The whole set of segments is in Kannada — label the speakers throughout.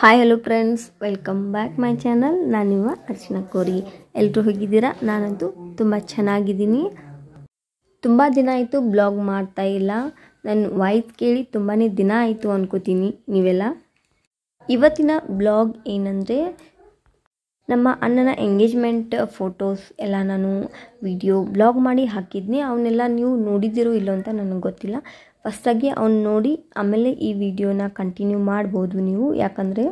Speaker 1: Hi hello friends welcome back my channel ನಾನು ನಿಮ್ಮ ಅರ್ಚನಾ ಕೋರಿ. ಎಲ್ಲರೂ ಹೋಗಿದ್ದೀರಾ? ನಾನಂತೂ ತುಂಬ ಚೆನ್ನಾಗಿದ್ದೀನಿ. ತುಂಬ ದಿನ ಆಯಿತು ಬ್ಲಾಗ್ ಮಾಡ್ತಾ ಇಲ್ಲ. ನನ್ನ ವಾಯ್ಸ್ ಕೇಳಿ ತುಂಬಾ ದಿನ ಆಯಿತು ಅನ್ಕೋತೀನಿ ನೀವೆಲ್ಲ. ಇವತ್ತಿನ ಬ್ಲಾಗ್ ಏನಂದರೆ, ನಮ್ಮ ಅಣ್ಣನ ಎಂಗೇಜ್ಮೆಂಟ್ ಫೋಟೋಸ್ ಎಲ್ಲ ನಾನು ವಿಡಿಯೋ ಬ್ಲಾಗ್ ಮಾಡಿ ಹಾಕಿದ್ನಿ. ಅವನ್ನೆಲ್ಲ ನೀವು ನೋಡಿದ್ದೀರೋ ಇಲ್ಲೋ ಅಂತ ನನಗೆ ಗೊತ್ತಿಲ್ಲ. ಫಸ್ಟಾಗಿ ಅವನ್ನ ನೋಡಿ ಆಮೇಲೆ ಈ ವಿಡಿಯೋನ ಕಂಟಿನ್ಯೂ ಮಾಡ್ಬೋದು ನೀವು. ಯಾಕಂದರೆ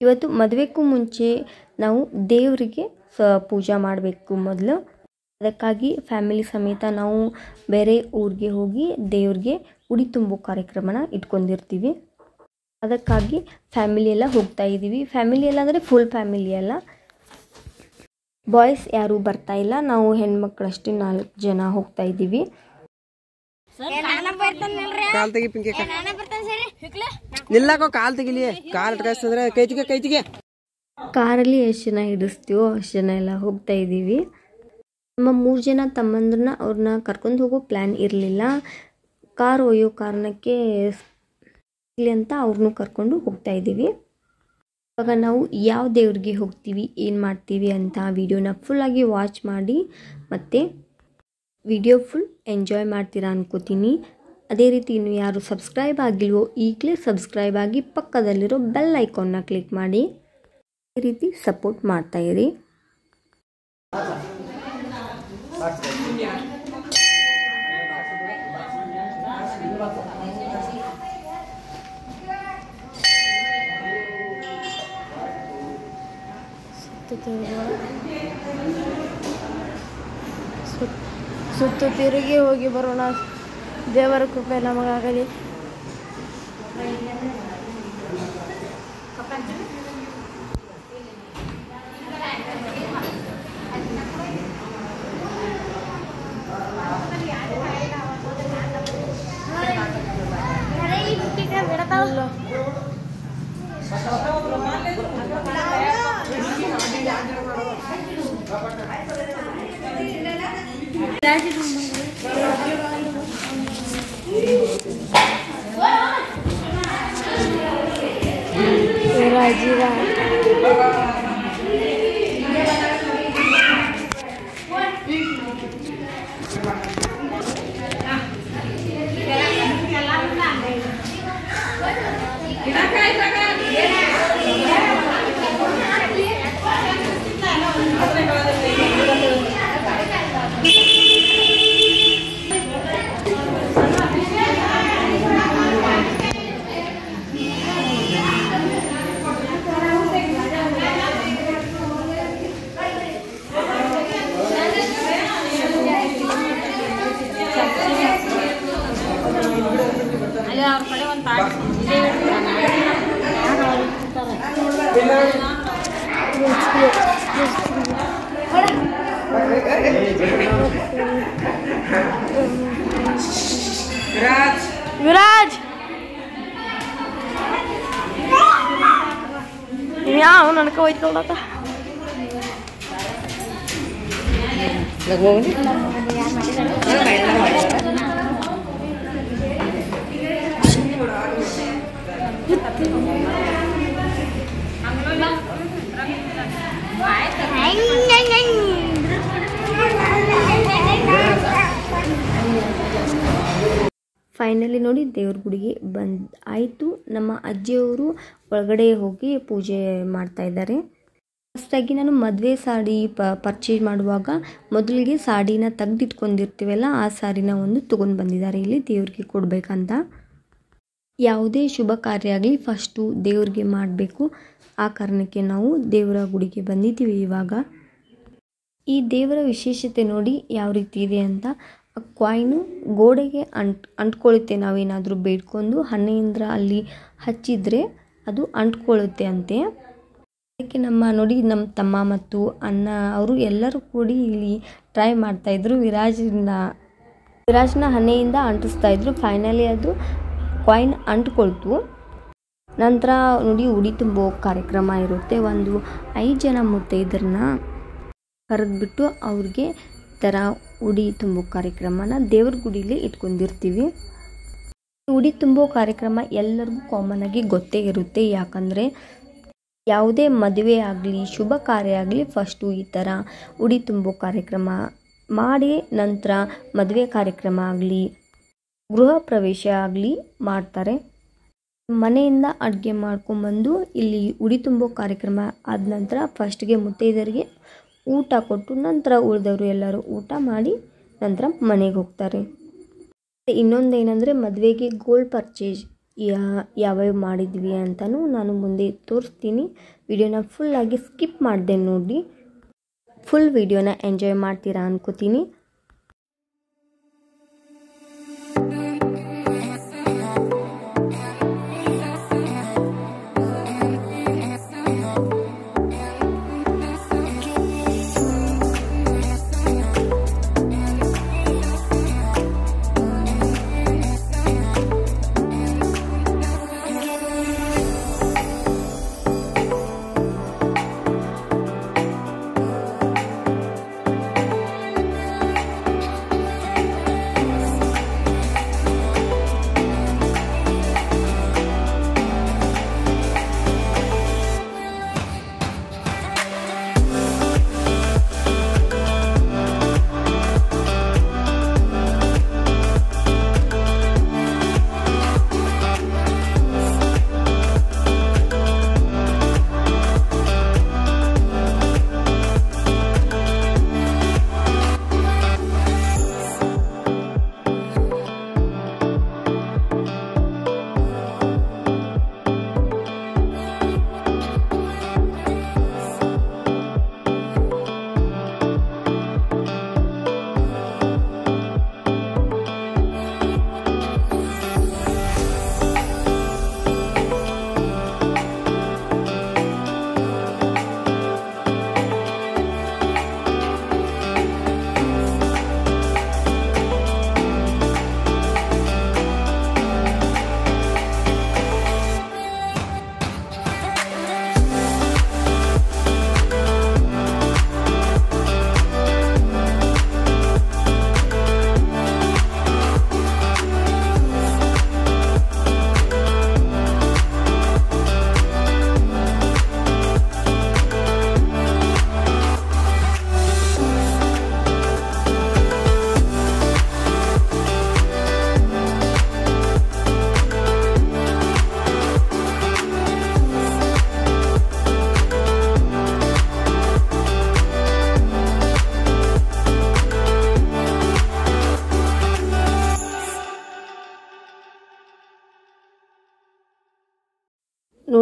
Speaker 1: ಇವತ್ತು ಮದುವೆಗೂ ಮುಂಚೆ ನಾವು ದೇವರಿಗೆ ಸ ಪೂಜೆ ಮಾಡಬೇಕು ಮೊದಲು. ಅದಕ್ಕಾಗಿ ಫ್ಯಾಮಿಲಿ ಸಮೇತ ನಾವು ಬೇರೆ ಊರಿಗೆ ಹೋಗಿ ದೇವ್ರಿಗೆ ಉಡಿ ತುಂಬೋ ಕಾರ್ಯಕ್ರಮನ ಇಟ್ಕೊಂಡಿರ್ತೀವಿ. ಅದಕ್ಕಾಗಿ ಫ್ಯಾಮಿಲಿ ಎಲ್ಲ ಹೋಗ್ತಾ ಇದ್ದೀವಿ ಫ್ಯಾಮಿಲಿ ಎಲ್ಲ ಅಂದರೆ ಫುಲ್ ಫ್ಯಾಮಿಲಿ ಎಲ್ಲ ಬಾಯ್ಸ್ ಯಾರೂ ಬರ್ತಾ ಇಲ್ಲ. ನಾವು ಹೆಣ್ಮಕ್ಳಷ್ಟೇ ನಾಲ್ಕು ಜನ ಹೋಗ್ತಾ ಇದ್ದೀವಿ
Speaker 2: ಕಾಲ್ ತೆಗಿ ಪಿಂಕಿ ನಿಲ್ಲಕೋ ಕಾಲ್ ತೆಗಿಲಿ. ಕಾಲ್ ಇಟ್ಕಸ್ತಂದ್ರೆ ಕೈ ತೆಗೆ ಕೈ ತೆಗೆ
Speaker 1: ಕಾರಲ್ಲಿ ಎಷ್ಟು ಜನ ಹಿಡಿಸ್ತೀವೋ ಅಷ್ಟು ಜನ ಎಲ್ಲ ಹೋಗ್ತಾ ಇದ್ದೀವಿ. ನಮ್ಮ ಮೂರು ಜನ ತಮ್ಮಂದ್ರನ್ನ ಅವ್ರನ್ನ ಕರ್ಕೊಂಡು ಹೋಗೋ ಪ್ಲ್ಯಾನ್ ಇರಲಿಲ್ಲ. ಕಾರ್ ಒಯ್ಯೋ ಕಾರಣಕ್ಕೆ ಇಲ್ಲಿ ಅಂತ ಅವ್ರನ್ನೂ ಕರ್ಕೊಂಡು ಹೋಗ್ತಾ ಇದ್ದೀವಿ. ಇವಾಗ ನಾವು ಯಾವ ದೇವ್ರಿಗೆ ಹೋಗ್ತೀವಿ ಏನು ಮಾಡ್ತೀವಿ ಅಂತ ವಿಡಿಯೋನ ಫುಲ್ಲಾಗಿ ವಾಚ್ ಮಾಡಿ ಮತ್ತು ವಿಡಿಯೋ ಫುಲ್ ಎಂಜಾಯ್ ಮಾಡ್ತೀರಾ ಅನ್ಕೋತೀನಿ. ಅದೇ ರೀತಿ ಇನ್ನು ಯಾರು ಸಬ್ಸ್ಕ್ರೈಬ್ ಆಗಿಲ್ವೋ ಈಗಲೇ ಸಬ್ಸ್ಕ್ರೈಬ್ ಆಗಿ ಪಕ್ಕದಲ್ಲಿರೋ ಬೆಲ್ ಐಕಾನ್ನ ಕ್ಲಿಕ್ ಮಾಡಿ. ಈ ರೀತಿ ಸಪೋರ್ಟ್ ಮಾಡ್ತಾ ಇರಿ.
Speaker 3: ಸುತ್ತು ತಿರುಗಿ ಹೋಗಿ ಬರೋಣ. ದೇವರ ಕೃಪೆ ನಮಗಾಗಲಿ. I G1. Wraad! Ja, dan kan ik ooit wel laten.
Speaker 1: Dat finally ನೋಡಿ ದೇವ್ರ ಗುಡಿಗೆ ಬಂದ್ ಆಯಿತು. ನಮ್ಮ ಅಜ್ಜಿಯವರು ಒಳಗಡೆ ಹೋಗಿ ಪೂಜೆ ಮಾಡ್ತಾ ಇದ್ದಾರೆ. ಫಸ್ಟಾಗಿ ನಾನು ಮದುವೆ ಸಾಡಿ ಪ ಪರ್ಚೇಸ್ ಮಾಡುವಾಗ ಮೊದಲಿಗೆ ಸಾಡಿನ ತೆಗ್ದಿಟ್ಕೊಂಡಿರ್ತೀವಲ್ಲ, ಆ ಸಾರಿನ ಒಂದು ತೊಗೊಂಡು ಬಂದಿದ್ದಾರೆ. ಇಲ್ಲಿ ದೇವ್ರಿಗೆ ಕೊಡಬೇಕಂತ. ಯಾವುದೇ ಶುಭ ಕಾರ್ಯ ಆಗಲಿ ಫಸ್ಟು ದೇವ್ರಿಗೆ ಮಾಡಬೇಕು. ಆ ಕಾರಣಕ್ಕೆ ನಾವು ದೇವರ ಗುಡಿಗೆ ಬಂದಿದ್ದೀವಿ ಇವಾಗ. ಈ ದೇವರ ವಿಶೇಷತೆ ನೋಡಿ ಯಾವ ರೀತಿ ಇದೆ ಅಂತ ಕಾಯಿನು ಗೋಡೆಗೆ ಅಂಟ್, ಅಂಟ್ಕೊಳ್ಳುತ್ತೆ ನಾವೇನಾದರೂ ಬೇಡ್ಕೊಂಡು. ಹಣ್ಣೆಯಿಂದ ಅಲ್ಲಿ ಹಚ್ಚಿದರೆ ಅದು ಅಂಟ್ಕೊಳ್ಳುತ್ತೆ ಅಂತೆ. ಅದಕ್ಕೆ ನಮ್ಮ ನೋಡಿ ನಮ್ಮ ತಮ್ಮ ಮತ್ತು ಅಣ್ಣ ಅವರು ಎಲ್ಲರೂ ಕೂಡಿ ಇಲ್ಲಿ ಟ್ರೈ ಮಾಡ್ತಾಯಿದ್ರು ವಿರಾಜನ, ವಿರಾಜ್ನ ಹಣೆಯಿಂದ ಅಂಟಿಸ್ತಾ ಇದ್ರು. ಫೈನಲಿ ಅದು ಕಾಯಿನ್ ಅಂಟ್ಕೊಳ್ತು. ನಂತರ ನೋಡಿ ಉಡಿ ತುಂಬೋ ಕಾರ್ಯಕ್ರಮ ಇರುತ್ತೆ. ಒಂದು ಐದು ಜನ ಮುತ್ತೈದರನ್ನ ಕರೆದ್ಬಿಟ್ಟು ಅವ್ರಿಗೆ ಥರ ಉಡಿ ತುಂಬೋ ಕಾರ್ಯಕ್ರಮನ ದೇವ್ರ ಗುಡಿಲಿ ಇಟ್ಕೊಂಡಿರ್ತೀವಿ. ಉಡಿ ತುಂಬೋ ಕಾರ್ಯಕ್ರಮ ಎಲ್ಲರಿಗೂ ಕಾಮನ್ ಆಗಿ ಗೊತ್ತೇ ಇರುತ್ತೆ. ಯಾಕಂದರೆ ಯಾವುದೇ ಮದುವೆ ಆಗಲಿ, ಶುಭ ಕಾರ್ಯ ಆಗಲಿ ಫಸ್ಟು ಈ ಥರ ಉಡಿ ತುಂಬೋ ಕಾರ್ಯಕ್ರಮ ಮಾಡಿ ನಂತರ ಮದುವೆ ಕಾರ್ಯಕ್ರಮ ಆಗಲಿ ಗೃಹ ಪ್ರವೇಶ ಆಗಲಿ ಮಾಡ್ತಾರೆ. ಮನೆಯಿಂದ ಅಡುಗೆ ಮಾಡ್ಕೊಂಬಂದು ಇಲ್ಲಿ ಉಡಿ ತುಂಬೋ ಕಾರ್ಯಕ್ರಮ ಆದ ನಂತರ ಫಸ್ಟ್ಗೆ ಮುತ್ತೈದರಿಗೆ ಊಟ ಕೊಟ್ಟು ನಂತರ ಉಳಿದವರು ಎಲ್ಲರೂ ಊಟ ಮಾಡಿ ನಂತರ ಮನೆಗೆ ಹೋಗ್ತಾರೆ. ಇನ್ನೊಂದು ಏನಂದರೆ ಮದುವೆಗೆ ಗೋಲ್ಡ್ ಪರ್ಚೇಸ್ ಯಾ, ಯಾವ್ಯಾವ ಮಾಡಿದ್ವಿ ಅಂತಲೂ ನಾನು ಮುಂದೆ ತೋರಿಸ್ತೀನಿ. ವಿಡಿಯೋನ ಫುಲ್ಲಾಗಿ ಸ್ಕಿಪ್ ಮಾಡಿದೆ ನೋಡಿ. ಫುಲ್ ವಿಡಿಯೋನ ಎಂಜಾಯ್ ಮಾಡ್ತೀರಾ ಅನ್ಕೋತೀನಿ.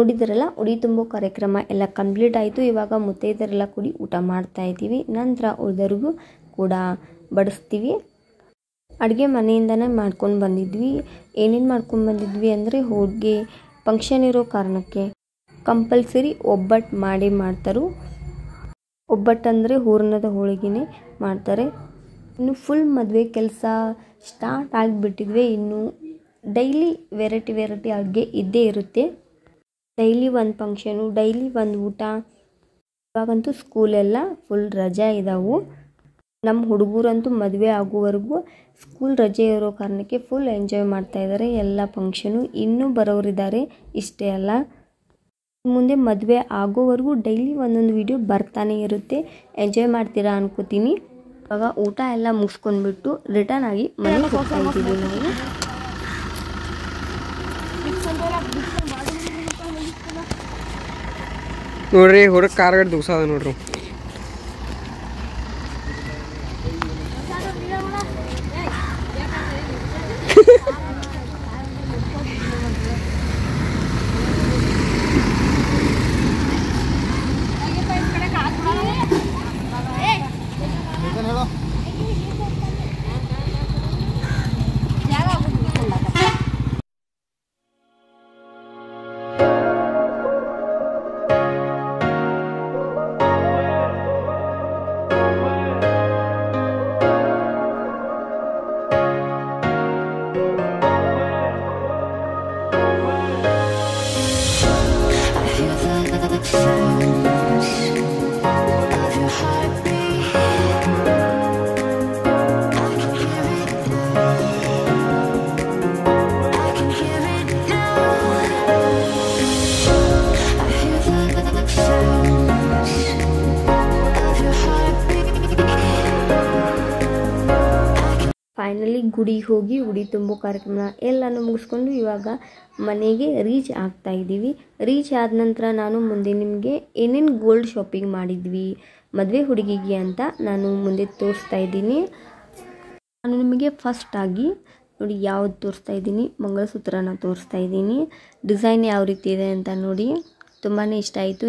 Speaker 1: ನೋಡಿದ್ರಲ್ಲ, ಉಡಿ ತುಂಬೋ ಕಾರ್ಯಕ್ರಮ ಎಲ್ಲ ಕಂಪ್ಲೀಟ್ ಆಯಿತು. ಇವಾಗ ಮುತ್ತೈದರೆಲ್ಲ ಕೂಡಿ ಊಟ ಮಾಡ್ತಾ ಇದ್ದೀವಿ. ನಂತರ ಉಳಿದವ್ರಿಗೂ ಕೂಡ ಬಡಿಸ್ತೀವಿ. ಅಡುಗೆ ಮನೆಯಿಂದನೇ ಮಾಡ್ಕೊಂಡು ಬಂದಿದ್ವಿ. ಏನೇನು ಮಾಡ್ಕೊಂಡು ಬಂದಿದ್ವಿ ಅಂದರೆ ಹೋಳಿಗೆ ಫಂಕ್ಷನ್ ಇರೋ ಕಾರಣಕ್ಕೆ ಕಂಪಲ್ಸರಿ ಒಬ್ಬಟ್ಟು ಮಾಡಿ ಮಾಡ್ತಾರೆ. ಒಬ್ಬಟ್ಟು ಅಂದರೆ ಹೂರ್ಣದ ಹೋಳಿಗೆನೇ ಮಾಡ್ತಾರೆ. ಇನ್ನು ಫುಲ್ ಮದುವೆ ಕೆಲಸ ಸ್ಟಾರ್ಟ್ ಆಗಿಬಿಟ್ಟಿದ್ವಿ. ಇನ್ನು ಡೈಲಿ ವೆರೈಟಿ ವೆರೈಟಿ ಅಡುಗೆ ಇದ್ದೇ ಇರುತ್ತೆ. ಡೈಲಿ ಒಂದು ಫಂಕ್ಷನು, ಡೈಲಿ ಒಂದು ಊಟ. ಇವಾಗಂತೂ ಸ್ಕೂಲೆಲ್ಲ ಫುಲ್ ರಜೆ ಇದ್ದಾವೆ ನಮ್ಮ ಹುಡುಗರಂತೂ ಮದುವೆ ಆಗುವವರೆಗೂ ಸ್ಕೂಲ್ ರಜೆ ಇರೋ ಕಾರಣಕ್ಕೆ ಫುಲ್ ಎಂಜಾಯ್ ಮಾಡ್ತಾ ಇದ್ದಾರೆ ಎಲ್ಲ ಫಂಕ್ಷನು. ಇನ್ನೂ ಬರೋರಿದ್ದಾರೆ ಇಷ್ಟೇ ಅಲ್ಲ. ಮುಂದೆ ಮದುವೆ ಆಗೋವರೆಗೂ ಡೈಲಿ ಒಂದೊಂದು ವಿಡಿಯೋ ಬರ್ತಾನೆ ಇರುತ್ತೆ. ಎಂಜಾಯ್ ಮಾಡ್ತೀರಾ ಅನ್ಕೋತೀನಿ. ಇವಾಗ ಊಟ ಎಲ್ಲ ಮುಗಿಸ್ಕೊಂಡ್ಬಿಟ್ಟು ರಿಟರ್ನ್ ಆಗಿ ಮನೆಗೆ ಹೋಗ್ತಾ ಇದ್ದೀವಿ ನಾವು.
Speaker 2: ನೋಡ್ರಿ ಹುಡುಗ ಕಾರ್ಗಡ್ ದುಗ್ಸದ ನೋಡ್ರಿ.
Speaker 1: ಫೈನಲಿ ಗುಡಿಗೆ ಹೋಗಿ ಉಡಿ ತುಂಬೋ ಕಾರ್ಯಕ್ರಮ ಎಲ್ಲನೂ ಮುಗಿಸ್ಕೊಂಡು ಇವಾಗ ಮನೆಗೆ ರೀಚ್ ಆಗ್ತಾ ಇದ್ದೀವಿ. ರೀಚ್ ಆದ ನಂತರ ನಾನು ಮುಂದೆ ನಿಮಗೆ ಏನೇನು ಗೋಲ್ಡ್ ಶಾಪಿಂಗ್ ಮಾಡಿದ್ವಿ, ಮದುವೆ ಹುಡುಗಿಗೆ ಅಂತ ನಾನು ಮುಂದೆ ತೋರಿಸ್ತಾ ಇದ್ದೀನಿ. ನಾನು ನಿಮಗೆ ಫಸ್ಟಾಗಿ ನೋಡಿ ಯಾವ್ದು ತೋರಿಸ್ತಾ ಇದ್ದೀನಿ, ಮಂಗಳಸೂತ್ರನ ತೋರಿಸ್ತಾ ಇದ್ದೀನಿ. ಡಿಸೈನ್ ಯಾವ ರೀತಿ ಇದೆ ಅಂತ ನೋಡಿ ತುಂಬಾ ಇಷ್ಟ ಆಯಿತು.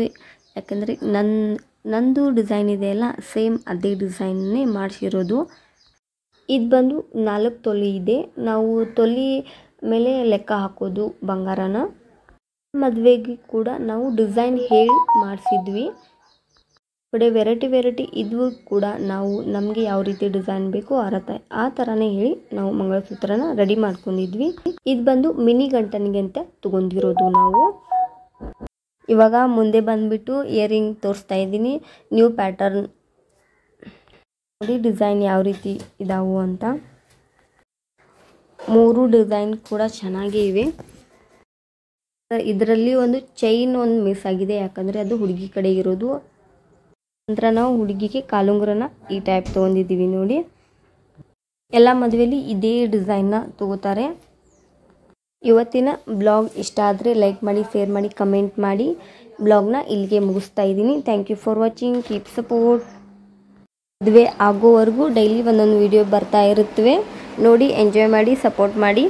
Speaker 1: ಯಾಕಂದರೆ ನನ್ನ ನಂದು ಡಿಸೈನ್ ಇದೆಯಲ್ಲ ಸೇಮ್ ಅದೇ ಡಿಸೈನ್ನೇ ಮಾಡಿಸಿರೋದು. ಇದು ಬಂದು ನಾಲ್ಕು ತೊಲಿ ಇದೆ. ನಾವು ತೊಲಿ ಮೇಲೆ ಲೆಕ್ಕ ಹಾಕೋದು ಬಂಗಾರನ. ಮದುವೆಗೆ ಕೂಡ ನಾವು ಡಿಸೈನ್ ಹೇಳಿ ಮಾಡಿಸಿದ್ವಿ. ಕಡೆ ವೆರೈಟಿ ವೆರೈಟಿ ಇದ್ವು ಕೂಡ ನಾವು ನಮಗೆ ಯಾವ ರೀತಿ ಡಿಸೈನ್ ಬೇಕೋ ಆ ರತ ಆ ಥರನೇ ಹೇಳಿ ನಾವು ಮಂಗಳಸೂತ್ರನ ರೆಡಿ ಮಾಡ್ಕೊಂಡಿದ್ವಿ. ಇದು ಬಂದು ಮಿನಿ ಗಂಟನಿಗೆ ಅಂತ ತೊಗೊಂಡಿರೋದು ನಾವು. ಇವಾಗ ಮುಂದೆ ಬಂದುಬಿಟ್ಟು ಇಯರಿಂಗ್ ತೋರಿಸ್ತಾ ಇದ್ದೀನಿ. ನ್ಯೂ ಪ್ಯಾಟರ್ನ್ ನೋಡಿ ಡಿಸೈನ್ ಯಾವ ರೀತಿ ಇದಾವು ಅಂತ. ಮೂರು ಡಿಸೈನ್ ಕೂಡ ಚೆನ್ನಾಗೇ ಇವೆ. ಇದರಲ್ಲಿ ಒಂದು ಚೈನ್ ಒಂದು ಮಿಸ್ ಆಗಿದೆ, ಯಾಕಂದರೆ ಅದು ಹುಡುಗಿ ಕಡೆ ಇರೋದು. ನಂತರ ನಾವು ಹುಡುಗಿಗೆ ಕಾಲುಂಗುರನ ಈ ಟೈಪ್ ತೊಗೊಂಡಿದ್ದೀವಿ ನೋಡಿ. ಎಲ್ಲ ಮದುವೆಯಲ್ಲಿ ಇದೇ ಡಿಸೈನ್ನ ತಗೋತಾರೆ. ಇವತ್ತಿನ ಬ್ಲಾಗ್ ಇಷ್ಟ ಆದರೆ ಲೈಕ್ ಮಾಡಿ ಶೇರ್ ಮಾಡಿ ಕಮೆಂಟ್ ಮಾಡಿ. ಬ್ಲಾಗ್ನ ಇಲ್ಲಿಗೆ ಮುಗಿಸ್ತಾ ಇದ್ದೀನಿ. Thank you for watching keep support ಮದುವೆ ಆಗೋವರೆಗೂ ಡೈಲಿ ಒಂದೊಂದು ವಿಡಿಯೋ ಬರ್ತಾ ಇರುತ್ತವೆ. ನೋಡಿ ಎಂಜಾಯ್ ಮಾಡಿ ಸಪೋರ್ಟ್ ಮಾಡಿ.